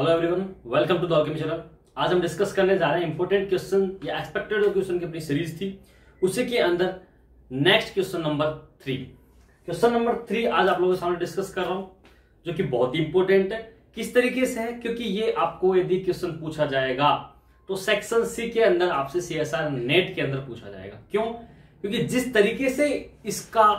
Hello everyone welcome to the Alchemy channel आज हम discuss करने जा रहे हैं इंपोर्टेंट क्वेश्चन या एक्सपेक्टेड क्वेश्चन की अपनी सीरीज़ थी। उसी के अंदर next question number three question number three आज आप लोगों के सामने डिस्कस कर रहा हूँ, जो कि बहुत ही इंपॉर्टेंट है। किस तरीके से है? क्योंकि ये आपको यदि क्वेश्चन पूछा जाएगा तो सेक्शन सी के अंदर आपसे सीएसआर नेट के अंदर पूछा जाएगा। क्यों? क्योंकि जिस तरीके से इसका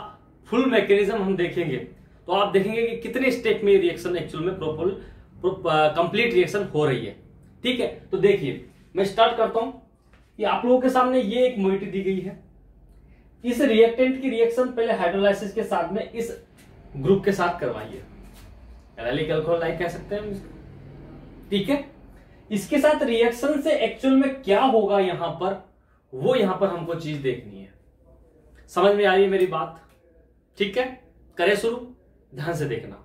फुल मैकेनिज्म हम देखेंगे तो आप देखेंगे कि कितने स्टेप में रिएक्शन एक्चुअल में प्रोपोल कंप्लीट रिएक्शन हो रही है। ठीक है? तो देखिए, मैं स्टार्ट करता हूँ। कि आप लोगों के सामने ये एक मोइटी दी गई है। इस रिएक्टेंट की रिएक्शन पहले हाइड्रोलाइसिस के साथ में इस ग्रुप के साथ करवाइए। लाइक कह सकते हैं ठीक है? इसके साथ रिएक्शन से एक्चुअल में क्या होगा यहाँ पर, वो यहाँ पर हमको चीज़ देखनी है। समझ में आ रही है मेरी बात? ठीक है? करें शुरू। ध्यान से देखना।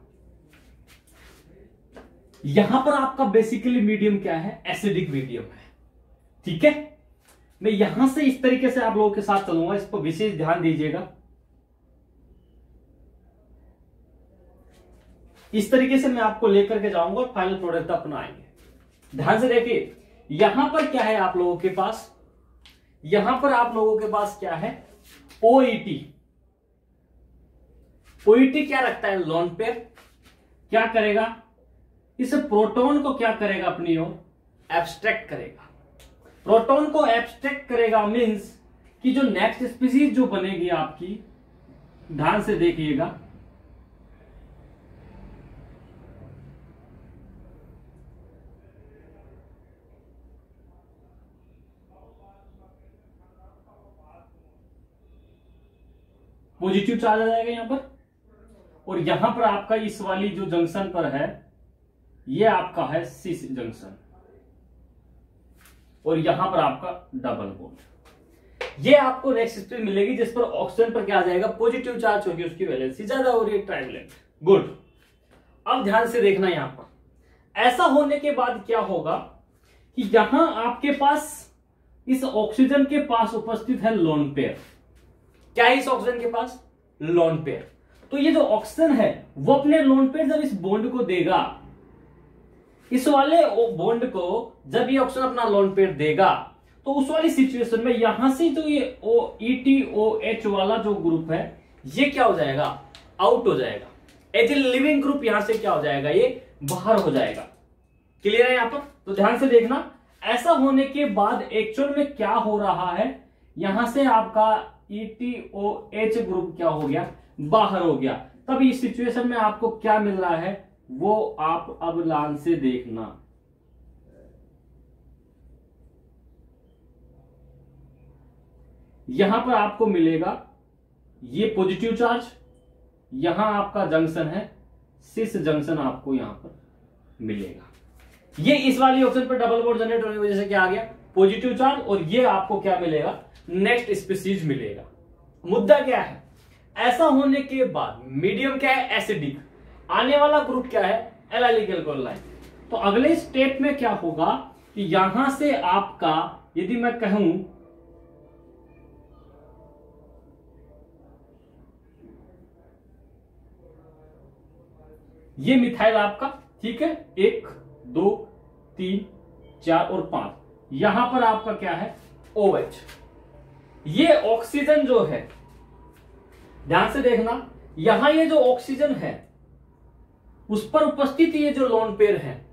यहाँ पर आपका बेसिकली मीडियम क्या है? एसिडिक मीडियम है। ठीक है? मैं यहाँ से इस तरीके से आप लोगों के साथ चलूँगा। इस पर विशेष ध्यान दीजिएगा। इस तरीके से मैं आपको लेकर के जाऊँगा और फाइनल प्रोडक्ट अपना आएँगे। ध्यान से देखिए, यहाँ पर क्या है आप लोगों के पास? यहाँ पर आप लोगों के पास क्या है? ओईटी ओईटी क्या रखता है? लॉन पेयर क्या करेगा? इस प्रोटॉन को क्या करेगा अपनी ओर? एब्स्ट्रैक्ट करेगा। प्रोटॉन को एब्स्ट्रैक्ट करेगा मींस कि जो नेक्स्ट स्पीसीज जो बनेगी आपकी, ध्यान से देखिएगा। पॉजिटिव चार्ज आ जाएगा यहाँ पर। और यहाँ पर आपका इस वाली जो जंक्शन पर है ये आपका है सिस जंक्शन और यहाँ पर आपका डबल बोल्ट ये आपको नेक्स्ट स्पीड मिलेगी, जिस पर ऑक्सीजन पर क्या आ जाएगा? पॉजिटिव चार्ज होगी, उसकी वैलेंसी ज़्यादा हो रही है ट्राइवलेंट गुड अब ध्यान से देखना यहाँ पर। ऐसा होने के बाद क्या होगा कि यहाँ आपके पास इस ऑक्सीजन के पास उपस्थित है लोन पेयर क्या है इस ऑक्सीजन के पास? लोन पेयर तो ये जो ऑक्सीजन है, वो अपने लोन पेयर जब इस बॉन्ड को देगा इस वाले बॉन्ड को जब ये ऑप्शन अपना लोन पेयर देगा तो उस वाली सिचुएशन में यहाँ से जो ये ओ ई टी ओ एच वाला जो ग्रुप है, ये क्या हो जाएगा? आउट हो जाएगा। एज ए लिविंग ग्रुप यहाँ से क्या हो जाएगा? ये बाहर हो जाएगा। क्लियर है यहाँ पर? तो ध्यान से देखना, ऐसा होने के बाद एक्चुअल में क्या हो रहा है? यहाँ से आपका E T O H group क्या हो गया? बाहर हो गया। तब इस सिचुएशन में आपको क्या मिल रहा है? वो आप अब लान से देखना। यहाँ पर आपको मिलेगा ये पॉजिटिव चार्ज यहाँ आपका जंक्शन है सिस जंक्शन आपको यहाँ पर मिलेगा। ये इस वाली ऑप्शन पर डबल बोर्ड जनरेट होने की वजह से क्या आ गया? पॉजिटिव चार्ज और ये आपको क्या मिलेगा? नेक्स्ट स्पीसीज मिलेगा। मुद्दा क्या है? ऐसा होने के बाद मीडियम क्या है? एसिडिक आने वाला ग्रुप क्या है? एलाइलिक लाइन तो अगले स्टेप में क्या होगा कि यहाँ से आपका, यदि मैं कहूँ, ये मिथाइल आपका, ठीक है? एक, दो, तीन, चार और पाँच। यहाँ पर आपका क्या है? ओ OH ये ऑक्सीजन जो है, ध्यान से देखना, यहाँ ये जो ऑक्सीजन है उस पर उपस्थित ये जो लोन पेयर है,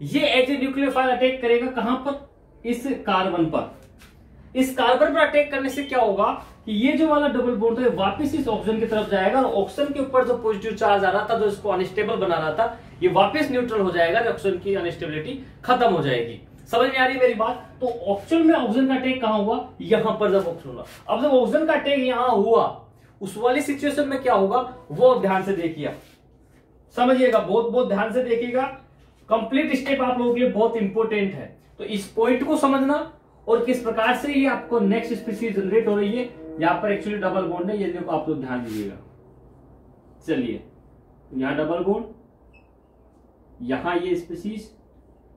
ये एज ए न्यूक्लियोफाइल अटैक करेगा कहाँ पर? इस कार्बन पर। इस कार्बन पर अटैक करने से क्या होगा कि ये जो वाला डबल बॉन्ड है, वापस इस ऑक्सीजन की तरफ़ जाएगा और ऑक्सीजन के ऊपर जो पॉजिटिव चार्ज आ रहा था, जो इसको अनस्टेबल बना रहा था, ये वापस न्यूट्रल हो जाएगा ऑक्सीजन की अनस्टेबिलिटी खत्म हो जाएगी। समझ में आ रही है मेरी बात? तो ऑक्सीजन में ऑक्सीजन का अटैक कहाँ हुआ? यहाँ पर जब ऑक्सीजन हुआ। अब जब ऑक्सीजन का अटैक यहाँ हुआ, उस वाली सिचुएशन में क्या होगा? वो ध्यान से देखिए। समझिएगा, बहुत बहुत ध्यान से देखिएगा। कंप्लीट स्टेप आप लोगों के लिए बहुत इंपॉर्टेंट है। तो इस पॉइंट को समझना और किस प्रकार से ये आपको नेक्स्ट स्पीसीज जनरेट हो रही है, यहाँ पर एक्चुअली डबल बॉन्ड है, ये देखो आप लोग ध्यान दीजिएगा। चलिए, यहाँ डबल बॉन्ड यहाँ ये स्पीसीज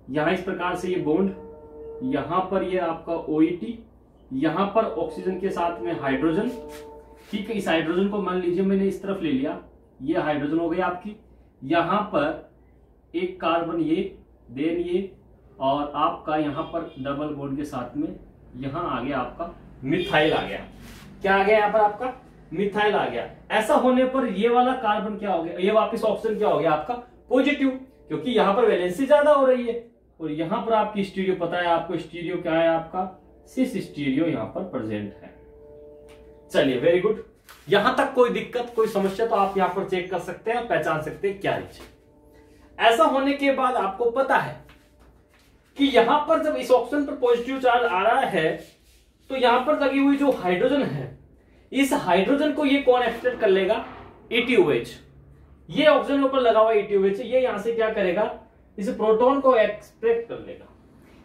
यहाँ इस प्रकार से ये बॉन्ड यहाँ पर ये आपका ओईटी e यहाँ पर ऑक्सीजन के साथ में हाइड्रोजन ठीक है, इस हाइड्रोजन को मान लीजिए मैंने इस तरफ़ ले लिया, ये हाइड्रोजन हो गई आपकी। यहाँ पर एक कार्बन ये देन ये और आपका यहाँ पर डबल बॉन्ड के साथ में यहाँ आ गया आपका मिथाइल आ गया। क्या आ गया यहाँ पर आपका? मिथाइल आ गया। ऐसा होने पर ये वाला कार्बन क्या हो गया? ये वापस ऑप्शन क्या हो गया आपका? पॉजिटिव क्योंकि यहाँ पर वैलेंसी ज़्यादा हो रही है। और यहाँ पर आपकी स्टीरियो पता है, आपको स्टीरियो क्या है आपका? सिस स्टीरियो यहाँ पर प्रेजेंट है। चलिए वेरी गुड यहाँ तक कोई दिक्कत, कोई समस्या तो आप यहाँ पर चेक कर सकते हैं पहचान सकते हैं क्या रीजन ऐसा होने के बाद आपको पता है कि यहाँ पर जब इस ऑप्शन पर पॉजिटिव चार्ज आ रहा है तो यहाँ पर लगी हुई जो हाइड्रोजन है, इस हाइड्रोजन को ये कौन एक्सट्रैक्ट कर लेगा? एटीओएच ये ऑप्शन ऊपर लगा हुआ एटीओएच ये यहाँ से क्या करेगा? इस प्रोटॉन को एक्सट्रैक्ट कर लेगा।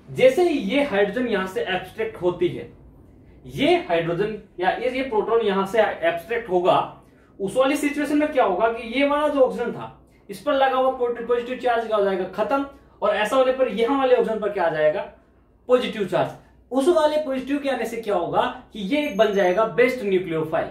जैसे ही ये हाइड्रोजन यहाँ से एब्स्ट्रैक्ट होती है ये हाइड्रोजन या ये, ये प्रोटॉन यहाँ से एब्स्ट्रैक्ट होगा उस वाली सिचुएशन में क्या होगा कि ये वाला जो ऑक्सीजन था इस पर लगा हुआ पॉजिटिव चार्ज क्या हो जाएगा? खत्म। और ऐसा होने पर यहाँ वाले ऑक्सीजन पर क्या आ जाएगा? पॉजिटिव चार्ज उस वाले पॉजिटिव के आने से क्या होगा कि ये एक बन जाएगा best nucleophile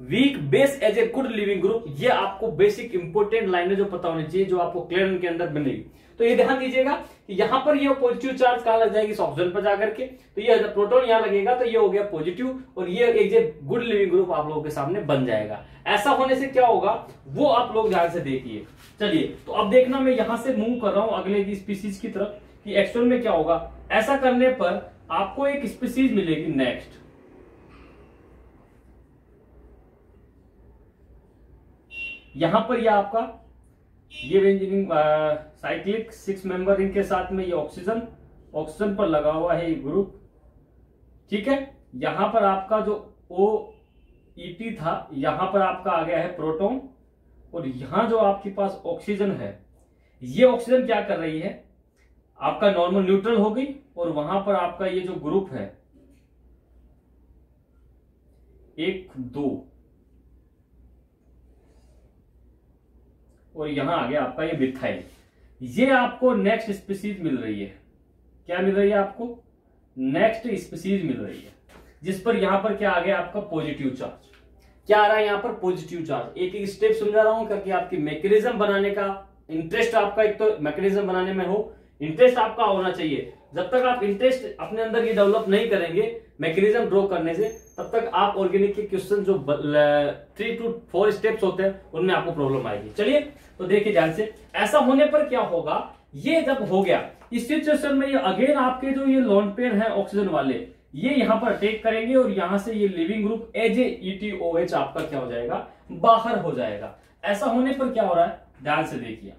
weak base as a good leaving group ये आपको बेसिक इंपोर्टेंट लाइनें जो पता होनी चाहिए, जो आपको क्लियर के अंदर बनेगी। तो ये ध्यान दीजिएगा कि यहाँ पर ये पॉजिटिव चार्ज कहाँ लग जाएगी? ऑक्सीजन पर जाकर के। तो ये प्रोटोन यहाँ लगेगा तो ये हो गया पॉजिटिव और ये एक गुड लिविंग ग्रुप आप लोगों के सामने बन जाएगा। ऐसा होने से क्या होगा? वो आप लोग ध्यान से देखिए। चलिए तो अब देखना मैं यहाँ से मूव कर रहा हूँ अगले स्पीसीज की तरफ़ कि एक्चुअल में क्या होगा। ऐसा करने पर आपको एक स्पीसीज मिलेगी नेक्स्ट यहाँ पर यह आपका, ये ring cyclic six member ring के साथ में ये ऑक्सीजन ऑक्सीजन पर लगा हुआ है ये ग्रुप ठीक है? यहाँ पर आपका जो ओ ईटी e था, यहाँ पर आपका आ गया है प्रोटॉन और यहाँ जो आपके पास ऑक्सीजन है, ये ऑक्सीजन क्या कर रही है? आपका नॉर्मल न्यूट्रल हो गई और वहाँ पर आपका ये जो ग्रुप है, एक, दो। और यहाँ आ गया आपका ये मिथाइल ये आपको नेक्स्ट स्पीसीज मिल रही है। क्या मिल रही है आपको? नेक्स्ट स्पीसीज मिल रही है। जिस पर यहाँ पर क्या आ गया आपका पॉजिटिव चार्ज क्या आ रहा है यहाँ पर पॉजिटिव चार्ज एक एक स्टेप समझा रहा हूँ करके आपकी मैकेनिज्म बनाने का इंटरेस्ट आपका एक तो मैकेनिज्म बनाने में हो। इंटरेस्ट आपका होना चाहिए। जब तक आप इंटरेस्ट अपने अंदर ये डेवलप नहीं करेंगे मैकेनिज्म ड्रॉ करने से, तब तक आप ऑर्गेनिक के क्वेश्चन जो थ्री टू फोर स्टेप्स होते हैं, उनमें आपको प्रॉब्लम आएगी। चलिए तो देखिए ध्यान से, ऐसा होने पर क्या होगा? ये जब हो गया, इस सिचुएशन में ये अगेन आपके जो ये लोन पेयर है ऑक्सीजन वाले, ये यहाँ पर अटैक करेंगे और यहाँ से ये leaving group as a EtOH आपका क्या हो जाएगा? बाहर हो जाएगा। ऐसा होने पर क्या हो रहा है? ध्यान से देखिए।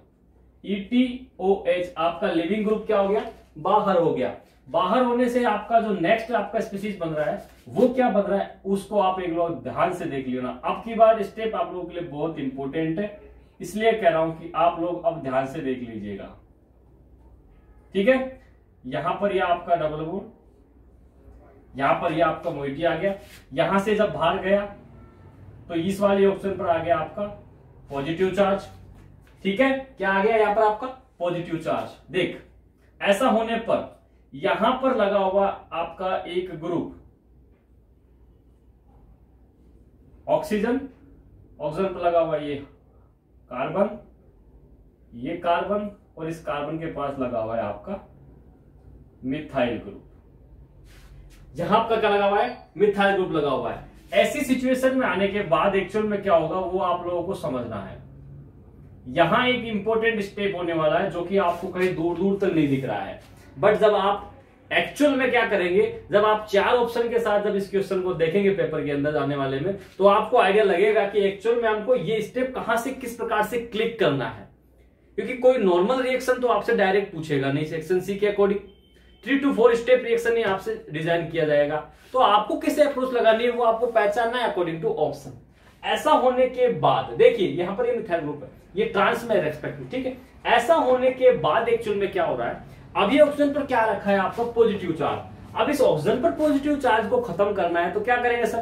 ईटीओएच आपका लिविंग ग्रुप क्या हो गया? बाहर हो गया। बाहर होने से आपका जो नेक्स्ट आपका स्पीसीज बन रहा है, वो क्या बन रहा है? उसको आप एक लोग ध्यान से देख लियो ना। अब की बार स्टेप आप लोगों के लिए बहुत इंपॉर्टेंट है। इसलिए कह रहा हूँ कि आप लोग अब ध्यान से देख लीजिएगा। ठीक है? यहाँ पर यह आपका डबल बोर्ड यहाँ पर यह आपका मोइटी आ गया। यहाँ से जब बाहर गया तो इस वाले ऑप्शन पर आ गया आपका पॉजिटिव चार्ज ठीक है? क्या आ गया यहाँ पर आपका? पॉजिटिव चार्ज देख, ऐसा होने पर यहाँ पर लगा हुआ आपका एक ग्रुप ऑक्सीजन ऑक्सीजन पर लगा हुआ ये कार्बन, ये कार्बन और इस कार्बन के पास लगा हुआ है आपका मिथाइल ग्रुप। यहाँ आपका क्या लगा हुआ है? मिथाइल ग्रुप लगा हुआ है। ऐसी सिचुएशन में आने के बाद एक्चुअल में क्या होगा, वो आप लोगों को समझना है। यहाँ एक इंपॉर्टेंट स्टेप होने वाला है, जो कि आपको कहीं दूर दूर तक नहीं दिख रहा है। बट जब आप एक्चुअल में क्या करेंगे? जब आप चार ऑप्शन के साथ जब इस क्वेश्चन को देखेंगे पेपर के अंदर आने वाले में तो आपको आइडिया लगेगा कि एक्चुअल में हमको ये स्टेप कहाँ से, किस प्रकार से क्लिक करना है। क्योंकि कोई नॉर्मल रिएक्शन तो आपसे डायरेक्ट पूछेगा नहीं सेक्शन सी के according three two four step reaction आपसे डिज़ाइन किया जाएगा। तो आपको किसे अप्रोच लगानी है, वो आपको पहचानना है अकॉर्डिंग टू ऑप्शन ऐसा होने के बाद, देखिए, यहाँ पर ये मिथाइल ग्रुप है, ये ट्रांस में रेस्पेक्ट ठीक है? ऐसा होने के बाद एक्चुअल में क्या हो रहा है? अभी ऑक्सीजन पर क्या रखा है आपका? पॉजिटिव चार्ज अब इस ऑक्सीजन पर पॉजिटिव चार्ज को खत्म करना है तो क्या करेंगे सर?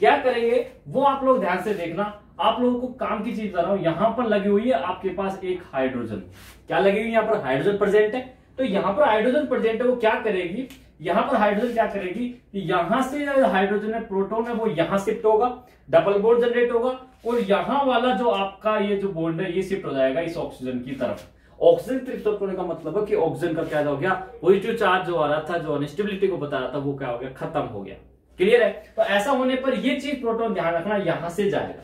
क्या करेंगे? वो आप लोग ध्यान से देखना। आप लोगों को काम की चीज़ बता रहा हूँ यहाँ पर लगी हुई है आपके पास एक हाइड्रोजन क्या लगी हुई यहाँ पर हाइड्रोजन प्रेजेंट है। तो यहाँ पर हाइड्रोजन प्रेजेंट है, वो क्या करेगी? यहाँ पर हाइड्रोजन क्या करेगी? यहाँ से हाइड्रोजन है प्रोटोन है, वो यहाँ शिफ्ट होगा। डबल बोर्ड जनरेट होगा। और यहाँ वाला जो आपका ये जो बोल्ड है, ये शिफ्ट हो जाएगा इस ऑक्सीजन की तरफ़। ऑक्सीजन ट्रिप्स होने का मतलब है कि ऑक्सीजन का क्या हो गया? पॉजिटिव चार्ज जो आ रहा था, जो अनस्टेबिलिटी को बता रहा था, वो क्या हो गया? खत्म हो गया। क्लियर है? तो ऐसा होने पर यह चीज़ प्रोटोन ध्यान रखना यहाँ से जाएगा।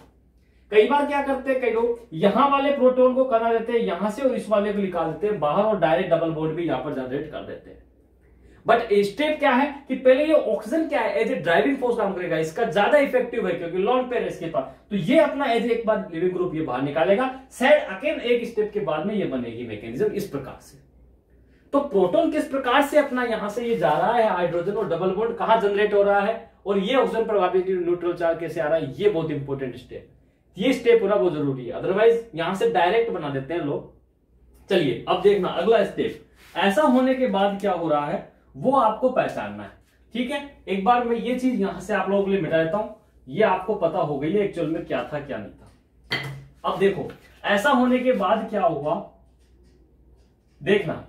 कई बार क्या करते हैं कई लोग? यहाँ वाले प्रोटोन को करा देते हैं, यहाँ से और इस वाले को निकाल देते हैं, बाहर और डायरेक्ट डबल बोर्ड भी यहाँ पर जनरेट कर देते हैं। बट स्टेप क्या है कि पहले ये ऑक्सीजन क्या है? एज ए ड्राइविंग फोर्स काम करेगा। इसका ज़्यादा इफ़ेक्टिव है क्योंकि लॉन्ग पेयर इसके पास। तो ये अपना एज एक बार लिविंग ग्रुप ये बाहर निकालेगा। सैड अगेन एक स्टेप के बाद में ये बनेगी मैकेनिज्म इस प्रकार से। तो प्रोटोन किस प्रकार से अपना यहाँ से ये जा रहा है? हाइड्रोजन और डबल बॉन्ड कहाँ जनरेट हो रहा है? और ये ऑक्सीजन प्रभावित न्यूट्रल चार्ज कैसे आ रहा है? ये बहुत इंपॉर्टेंट स्टेप ये स्टेप होना बहुत ज़रूरी है। अदरवाइज़ यहाँ से डायरेक्ट बना देते हैं लोग। चलिए, अब देखना अगला स्टेप ऐसा होने के बाद क्या हो रहा है? वो आपको पहचानना है। ठीक है? एक बार मैं ये चीज़ यहाँ से आप लोगों के लिए मिटा देता हूँ। ये आपको पता हो गई है एक्चुअल में क्या था, क्या नहीं था। अब देखो, ऐसा होने के बाद क्या हुआ? देखना।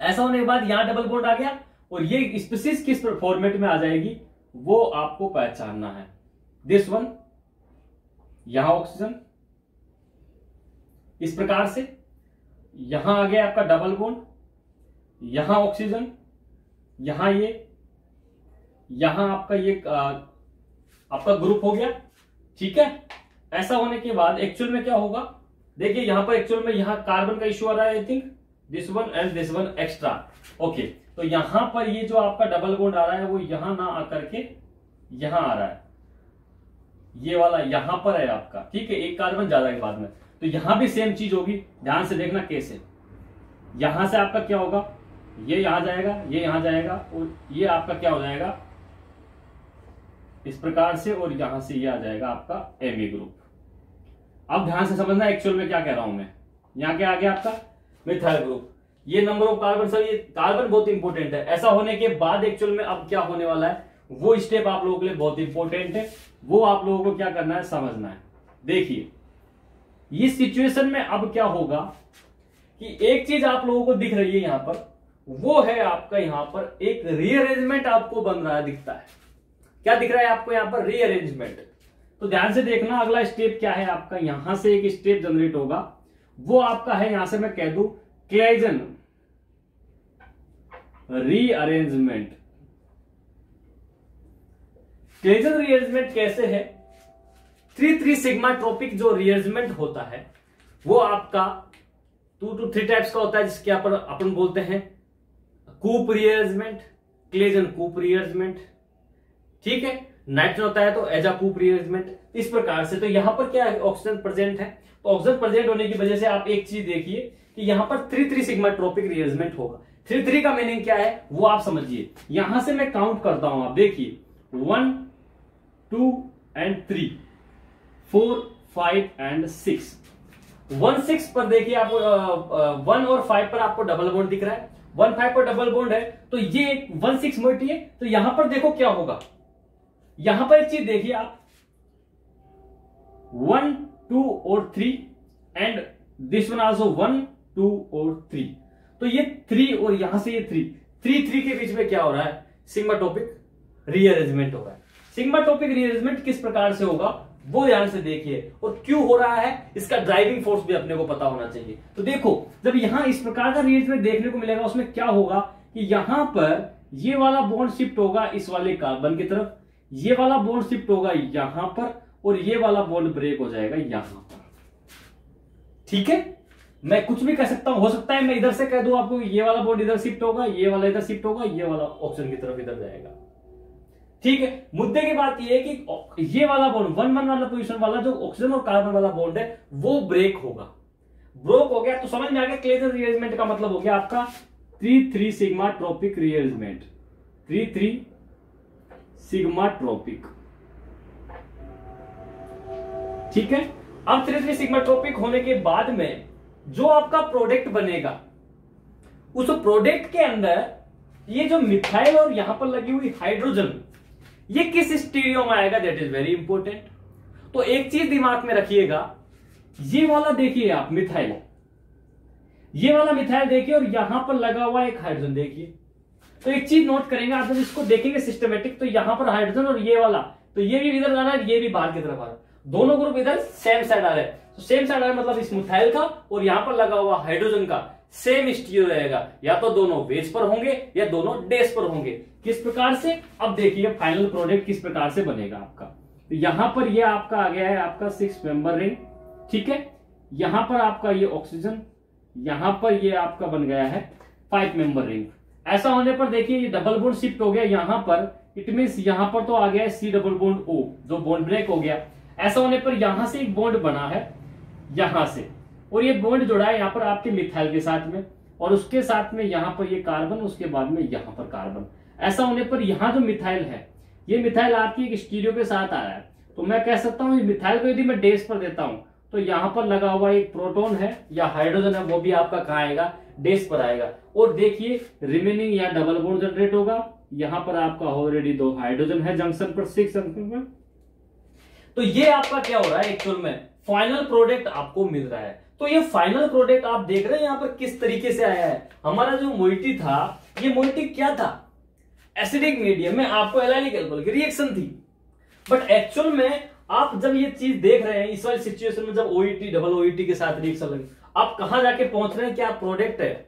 ऐसा होने के बाद यहाँ डबल बोर्ड आ गया और ये स्पीसीज किस फॉर्मेट में आ जाएगी, वो आपको पहचानना है। दिस वन यहाँ ऑक्सीजन इस प्रकार से। यहाँ आ गया आपका डबल बोन्ड यहाँ ऑक्सीजन यहाँ ये, यहाँ आपका ये आपका ग्रुप हो गया, ठीक है? ऐसा होने के बाद एक्चुअल में क्या होगा? देखिए, यहाँ पर एक्चुअल में यहाँ कार्बन का इश्यू आ रहा है I think this one and this one extra okay तो यहाँ पर ये जो आपका डबल बोन्ड आ रहा है, वो यहाँ ना आकर के यहाँ आ रहा है। ये वाला यहाँ पर है आपका, ठीक है? एक कार्बन ज़्यादा के बाद में। तो यहाँ भी सेम चीज़ होगी। ध्यान से देखना कैसे। यहाँ से आपका क्या होगा? ये यहाँ जाएगा, ये यहाँ जाएगा, और ये आपका क्या हो जाएगा? इस प्रकार से और यहाँ से ये आ जाएगा आपका एमी ग्रुप। अब ध्यान से समझना एक्चुअल में क्या कह रहा हूँ मैं। यहाँ क्या आ गया आपका? मिथाइल ग्रुप ये नंबर ऑफ़ कार्बन सर, ये कार्बन बहुत इंपॉर्टेंट है। ऐसा होने के बाद एक्चुअल में अब क्या होने वाला है? वो स्टेप आप लोगों के लिए बहुत इंपॉर्टेंट है। वो आप लोगों को क्या करना है? समझना है। देखिए, इस सिचुएशन में अब क्या होगा कि एक चीज़ आप लोगों को दिख रही है यहाँ पर। वो है आपका यहाँ पर एक रीअरेंजमेंट आपको बन रहा है, दिखता है। क्या दिख रहा है आपको यहाँ पर? रीअरेंजमेंट तो ध्यान से देखना, अगला स्टेप क्या है आपका? यहाँ से एक स्टेप जनरेट होगा। वो आपका है, यहाँ से मैं कह दू क्लेजन रीअरेंजमेंट क्लेजन रीअरेंजमेंट कैसे है? थ्री थ्री सिग्मा ट्रोपिक जो रीअरेंजमेंट होता है, वो आपका टू टू थ्री टाइप्स का होता है, जिसके अपन अपन बोलते हैं Cope rearrangement Claisen Cope rearrangement ठीक है? नाइट्रोजन होता है तो एजा कूप रीअरेंजमेंट इस प्रकार से तो यहाँ पर क्या ऑक्सीजन प्रेजेंट है। तो ऑक्सीजन प्रेजेंट होने की वजह से आप एक चीज़ देखिए कि यहाँ पर three three sigmatropic rearrangement होगा। थ्री थ्री का मीनिंग क्या है? वो आप समझिए। यहाँ से मैं काउंट करता हूँ, आप देखिए। One, two and three, four, five and six. One six पर देखिए आपको वन और फाइव पर आपको डबल बोन्ड दिख रहा है। वन फाइव पर डबल बोन्ड है तो ये वन सिक्स मोटी है तो यहाँ पर देखो क्या होगा। यहाँ पर एक चीज़ देखिए आप। वन टू और three and this one also one two और थ्री तो ये थ्री और यहाँ से ये थ्री थ्री थ्री के बीच में क्या हो रहा है? सिग्मा टॉपिक रीअरेंजमेंट हो रहा है। सिग्मा टॉपिक रीअरेंजमेंट किस प्रकार से होगा? वो ध्यान से देखिए और क्यों हो रहा है, इसका ड्राइविंग फोर्स भी अपने को पता होना चाहिए। तो देखो, जब यहाँ इस प्रकार का रीअरेंजमेंट देखने को मिलेगा, उसमें क्या होगा कि यहाँ पर ये वाला बॉन्ड शिफ्ट होगा इस वाले कार्बन की तरफ़, ये वाला बॉन्ड शिफ्ट होगा यहाँ पर और ये वाला बॉन्ड ब्रेक हो जाएगा यहाँ पर। ठीक है? मैं कुछ भी कह सकता हूँ, हो सकता है मैं इधर से कह दू आपको ये वाला बॉन्ड इधर शिफ्ट होगा, ये वाला इधर शिफ्ट होगा, ये वाला ऑप्शन की तरफ़ इधर जाएगा। ठीक है? मुद्दे की बात यह है कि ये वाला बॉन्ड वन वन वाला पोजिशन वाला जो ऑक्सीजन और कार्बन वाला बॉन्ड है, वो ब्रेक होगा। ब्रोक हो गया तो समझ में आ गया क्लेजर रिअरेंजमेंट का मतलब हो गया आपका three three sigmatropic rearrangement three three sigmatropic ठीक है? अब थ्री थ्री सिग्मा ट्रोपिक होने के बाद में जो आपका प्रोडक्ट बनेगा, उस प्रोडक्ट के अंदर ये जो मिथाइल और यहाँ पर लगी हुई हाइड्रोजन ये किस स्टीरियो में आएगा? दैट इज़ वेरी इंपॉर्टेंट तो एक चीज़ दिमाग में रखिएगा, ये वाला देखिए आप, मिथाइल। ये वाला मिथाइल देखिए और यहाँ पर लगा हुआ एक हाइड्रोजन देखिए। तो एक चीज़ नोट करेंगे, आप जब इसको देखेंगे सिस्टमेटिक तो यहाँ पर हाइड्रोजन और ये वाला। तो ये भी इधर जा रहा है, ये भी बाहर की तरफ़ आ रहा है। दोनों ग्रुप इधर सेम साइड आ रहे हैं। तो सेम साइड मतलब इस मिथाइल का और यहाँ पर लगा हुआ हाइड्रोजन का। सेम स्टीरियो रहेगा। या तो दोनों वेज पर होंगे या दोनों डेस पर होंगे। किस प्रकार से? अब देखिए फाइनल प्रोडक्ट किस प्रकार से बनेगा आपका। तो यहाँ पर ये आपका आ गया है आपका सिक्स मेंबर रिंग ठीक है? यहाँ पर आपका ये ऑक्सीजन यहाँ पर ये आपका बन गया है फाइव मेंबर रिंग ऐसा होने पर देखिए, ये डबल बोन्ड शिफ्ट हो गया यहाँ पर। इट मीन यहाँ पर तो आ गया है सी डबल बोन्ड ओ जो बोन्ड ब्रेक हो गया। ऐसा होने पर यहाँ से एक बॉन्ड बना है। यहाँ से। और ये बॉन्ड जुड़ा है यहाँ पर आपके मिथाइल के साथ में, और उसके साथ में यहाँ पर ये कार्बन उसके बाद में यहाँ पर कार्बन ऐसा होने पर यहाँ जो मिथाइल है, ये मिथाइल आपकी एक स्टीरियो के साथ आ रहा है। तो मैं कह सकता हूँ मिथाइल को यदि मैं डेस पर देता हूँ तो यहाँ पर लगा हुआ एक प्रोटोन है, या हाइड्रोजन है, वो भी आपका कहा आएगा? डेस पर आएगा। और देखिए रिमेनिंग या डबल बोन्ड जनरेट होगा। यहाँ पर आपका ऑलरेडी दो हाइड्रोजन है जंक्शन पर सिक्स जंक्शन पर। तो ये आपका क्या हो रहा है एक्चुअल में? फाइनल प्रोडक्ट आपको मिल रहा है। तो ये फाइनल प्रोडक्ट आप देख रहे हैं यहाँ पर किस तरीके से आया है। हमारा जो मोइटी था, ये मोइटी क्या था? एसिडिक मीडियम में आपको एलाइनिक की रिएक्शन थी। बट एक्चुअल में आप जब ये चीज़ देख रहे हैं, इस वाली सिचुएशन में जब ओईटी डबल ओईटी के साथ रिएक्शन लगे, आप कहा जाके पहुँच रहे हैं? क्या प्रोडक्ट है?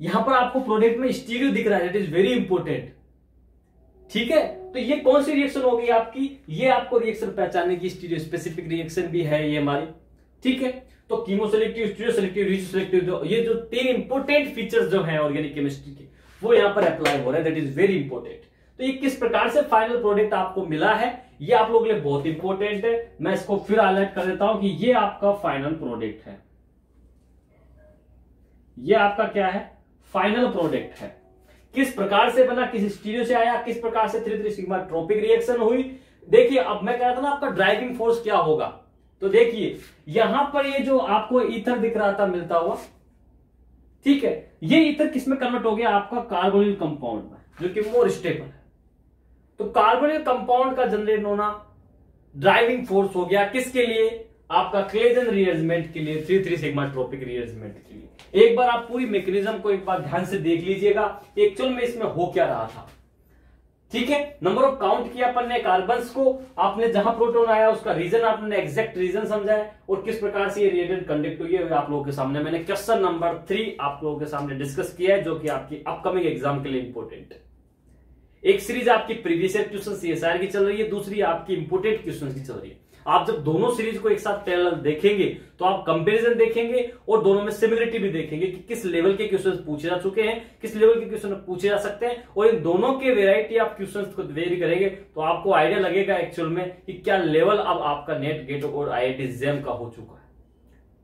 यहाँ पर आपको प्रोडक्ट में स्टीरियो दिख रहा है। इट इज़ वेरी इंपॉर्टेंट ठीक है? तो ये कौन सी रिएक्शन होगी आपकी? ये आपको रिएक्शन पहचानने की स्टीरियो स्पेसिफिक रिएक्शन भी है ये हमारी। ठीक है? तो chemoselective stereo selective rich selective ये जो तीन इंपॉर्टेंट फीचर्स जो है ऑर्गेनिक केमिस्ट्री के, वो यहाँ पर अप्लाई हो रहे हैं। दैट इज़ वेरी इंपॉर्टेंट तो ये किस प्रकार से फाइनल प्रोडक्ट आपको मिला है? ये आप लोगों के लिए बहुत इंपॉर्टेंट है। मैं इसको फिर हाईलाइट कर देता हूँ कि ये आपका फाइनल प्रोडक्ट है। ये आपका क्या है? फाइनल प्रोडक्ट है। किस प्रकार से बना, किस स्टीरियो से आया, किस प्रकार से three three sigmatropic reaction हुई। देखिए, अब मैं कह रहा था ना, आपका ड्राइविंग फोर्स क्या होगा? तो देखिए, यहाँ पर ये जो आपको ईथर दिख रहा था, मिलता हुआ, ठीक है, ये ईथर किसमें कन्वर्ट हो गया? आपका कार्बोनिल कंपाउंड में, जो कि मोर स्टेबल है। तो कार्बोनिल कंपाउंड का जनरेट होना ड्राइविंग फोर्स हो गया किसके लिए? आपका क्लेजन रिअरेंजमेंट के लिए three three sigmatropic rearrangement के लिए। एक बार आप पूरी मैकेनिज्म को एक बार ध्यान से देख लीजिएगा एक्चुअल में इसमें हो क्या रहा था। ठीक है? नंबर ऑफ़ काउंट किया अपन ने कार्बन्स को, आपने जहाँ प्रोटोन आया, उसका रीजन आपने एग्जैक्ट रीजन समझा है, और किस प्रकार से ये रिएजेंट कंडक्ट हुई है आप लोगों के सामने मैंने क्वेश्चन नंबर थ्री आप लोगों के सामने डिस्कस किया है, जो कि आपकी अपकमिंग एग्ज़ाम के लिए इंपोर्टेंट है एक सीरीज़ आपकी प्रीवियस क्वेश्चन सीएसआर की चल रही है, दूसरी आपकी इंपोर्टेंट क्वेश्चन की चल रही है। आप जब दोनों सीरीज़ को एक साथ पैरेलल देखेंगे तो आप कंपैरिजन देखेंगे और दोनों में सिमिलरिटी भी देखेंगे कि किस लेवल के क्वेश्चन पूछे जा चुके हैं, किस लेवल के क्वेश्चन पूछे जा सकते हैं और इन दोनों के वेराइटी आप क्वेश्चन को वेरी करेंगे तो आपको आइडिया लगेगा एक्चुअल में कि क्या लेवल अब आपका नेट गेट और आई जेम का हो चुका है।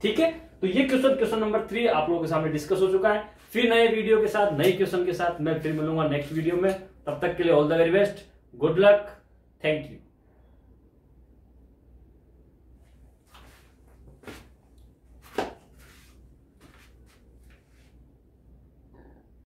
ठीक है? तो ये क्वेश्चन क्वेश्चन नंबर थ्री आप लोगों के सामने डिस्कस हो चुका है। फिर नए वीडियो के साथ नए क्वेश्चन के साथ मैं फिर मिलूँगा नेक्स्ट वीडियो में। तब तक के लिए all the very best good luck thank you